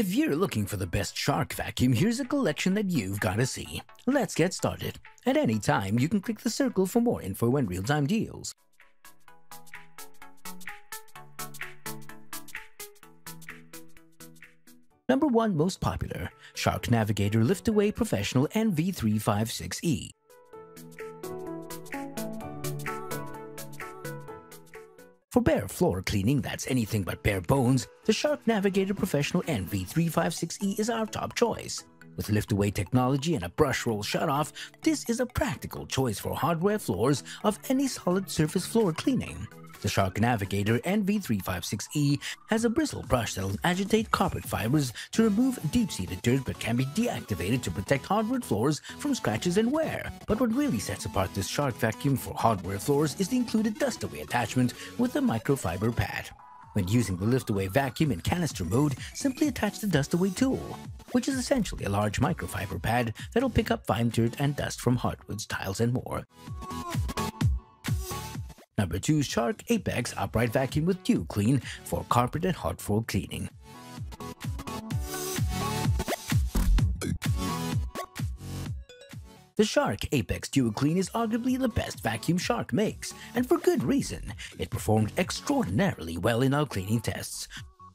If you're looking for the best Shark vacuum, here's a collection that you've gotta see. Let's get started. At any time, you can click the circle for more info and real-time deals. Number 1 most popular, Shark Navigator Liftaway Professional NV356E. For bare floor cleaning that's anything but bare bones, the Shark Navigator Professional NV356E is our top choice. With lift-away technology and a brush roll shutoff, this is a practical choice for hardware floors of any solid surface floor cleaning. The Shark Navigator NV356E has a bristle brush that'll agitate carpet fibers to remove deep-seated dirt but can be deactivated to protect hardwood floors from scratches and wear. But what really sets apart this Shark vacuum for hardware floors is the included dust-away attachment with a microfiber pad. When using the lift-away vacuum in canister mode, simply attach the dust-away tool, which is essentially a large microfiber pad that'll pick up fine dirt and dust from hardwoods, tiles, and more. Number 2 Shark Apex Upright Vacuum with DuoClean for carpet and hard floor cleaning. The Shark Apex DuoClean is arguably the best vacuum Shark makes, and for good reason. It performed extraordinarily well in our cleaning tests,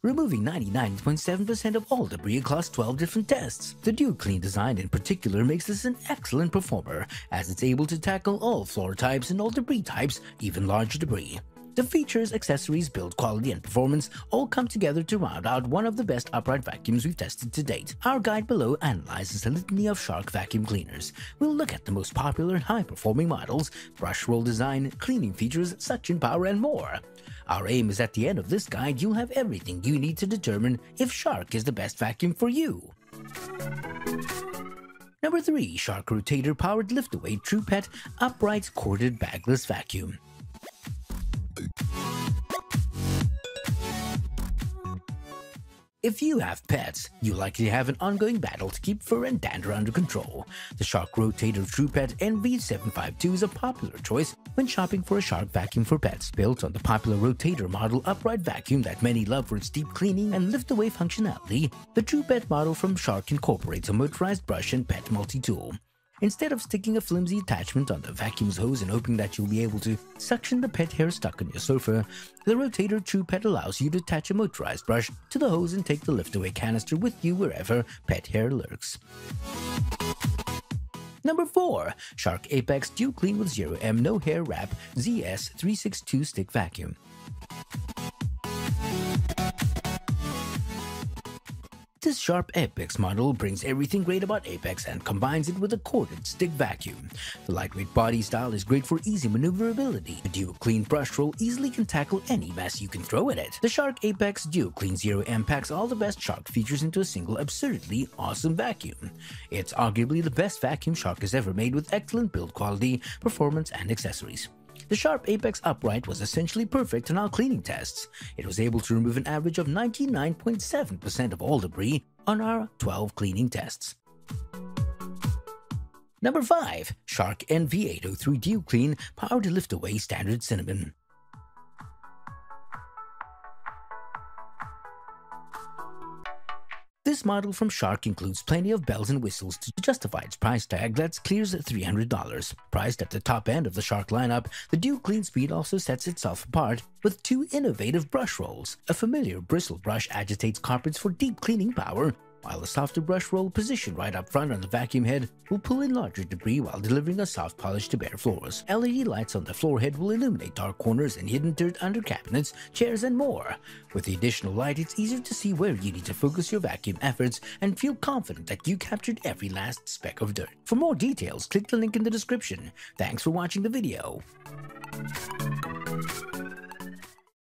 removing 99.7% of all debris across 12 different tests. The DuoClean design in particular makes this an excellent performer, as it's able to tackle all floor types and all debris types, even large debris. The features, accessories, build quality, and performance all come together to round out one of the best upright vacuums we've tested to date. Our guide below analyzes a litany of Shark vacuum cleaners. We'll look at the most popular and high-performing models, brush roll design, cleaning features, suction power, and more. Our aim is at the end of this guide, you'll have everything you need to determine if Shark is the best vacuum for you. Number 3. Shark Rotator Powered Liftaway TruePet Upright Corded Bagless Vacuum. If you have pets, you likely have an ongoing battle to keep fur and dander under control. The Shark Rotator TruePet NV752 is a popular choice when shopping for a Shark vacuum for pets. Built on the popular Rotator model upright vacuum that many love for its deep cleaning and lift-away functionality, the TruePet model from Shark incorporates a motorized brush and pet multi-tool. Instead of sticking a flimsy attachment on the vacuum's hose and hoping that you'll be able to suction the pet hair stuck on your sofa, the Rotator TruePet allows you to attach a motorized brush to the hose and take the lift-away canister with you wherever pet hair lurks. Number 4. Shark Apex DuoClean with 0M No Hair Wrap ZS362 Stick Vacuum. This Shark Apex model brings everything great about Apex and combines it with a corded stick vacuum. The lightweight body style is great for easy maneuverability. The DuoClean brush roll easily can tackle any mess you can throw at it. The Shark Apex DuoClean Zero M packs all the best Shark features into a single absurdly awesome vacuum. It's arguably the best vacuum Shark has ever made with excellent build quality, performance, and accessories. The Shark Apex Upright was essentially perfect in our cleaning tests. It was able to remove an average of 99.7% of all debris on our 12 cleaning tests. Number 5. Shark NV803 DuoClean Powered Liftaway Standard Cinnamon. This model from Shark includes plenty of bells and whistles to justify its price tag that clears at $300. Priced at the top end of the Shark lineup, the DuoClean Speed also sets itself apart with two innovative brush rolls. A familiar bristle brush agitates carpets for deep cleaning power, while a softer brush roll positioned right up front on the vacuum head will pull in larger debris while delivering a soft polish to bare floors. LED lights on the floor head will illuminate dark corners and hidden dirt under cabinets, chairs, and more. With the additional light, it's easier to see where you need to focus your vacuum efforts and feel confident that you captured every last speck of dirt. For more details, click the link in the description. Thanks for watching the video.